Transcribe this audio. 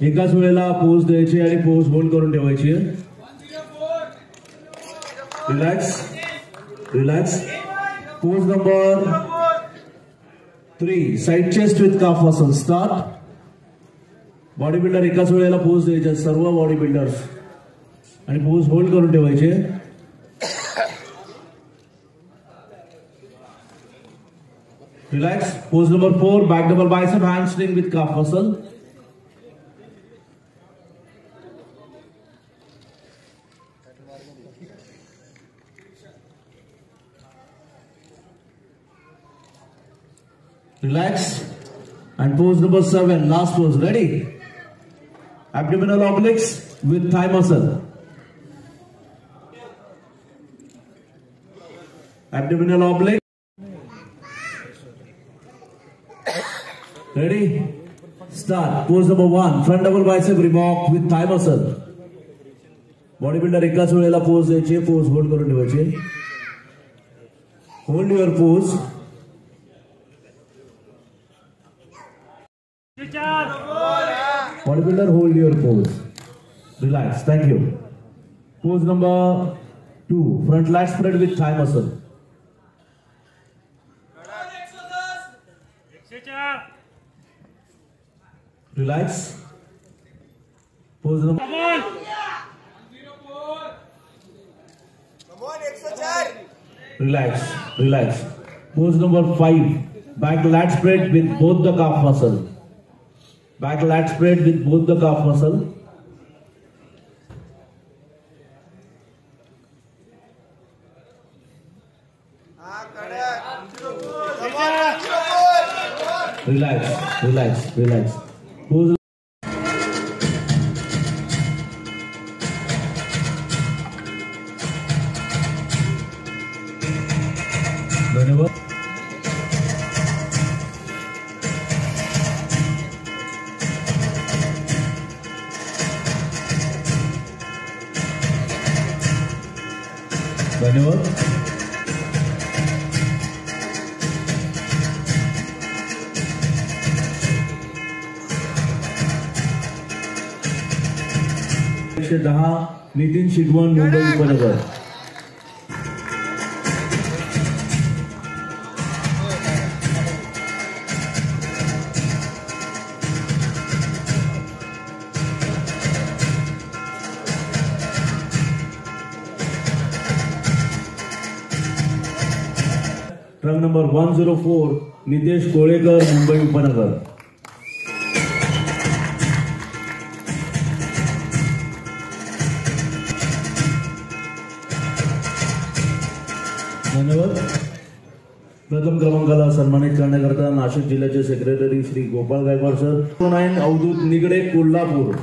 एकाच वेळेला पोज द्यायची आणि पोज होल्ड करून ठेवायची relax relax pose number three side chest with calf muscle start bodybuilder एकाच वेळेला पोज द्यायचे सर्व बॉडी बिल्डर्स आणि पोज होल्ड करून ठेवायचे. Relax pose number four back double bicep hamstring with calf muscle Relax. And pose number seven, last pose. Ready? Abdominal obliques with thigh muscle. Abdominal oblique. Ready? Start. Pose number one, front double bicep remove with thigh muscle. Bodybuilder एकाच वेळेला pose द्यायचे pose hold करून ठेवायचे. Hold your pose bodybuilder hold your pose relax thank you pose number two front lat spread with thigh muscle relax pose number Relax. Relax. Pose number five. Back lat spread with both the calf muscle. Back lat spread with both the calf muscle. Relax, relax, relax. Pose. धन्यवाद. धन्यवाद. एकशे दहा नितीन शिगवण मुंबई उपनगर. Truck number one zero four Nitesh Kolekar Mumbai उपनगर. धन्यवाद. प्रथम क्रमांकाला सन्मानित करण्याकरता नाशिक जिल्ह्याचे secretary Shri Gopal Gaikwad sir nine Avdhoot Nigade Kolhapur.